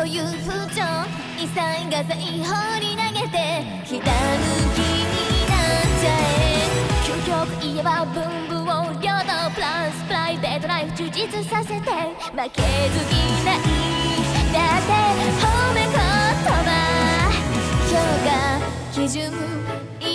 そういう風潮異彩が財宝に投げてひたむきになっちゃえ。究極言えば文武を両のプラス。プライベートライフ充実させて。負けず嫌い。だって褒め言葉。今日が基準。